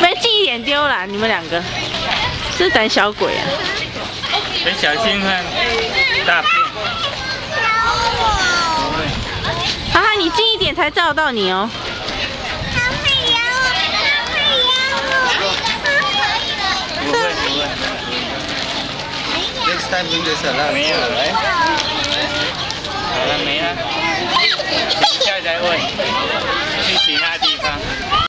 没近一点丢了，你们两个是胆小鬼啊！很小心啊，大兵。哈哈、你近一点才照到你哦。好会咬我，他会咬我。不会不会。Next time bring the salad. 没有了。好了没了。下一问。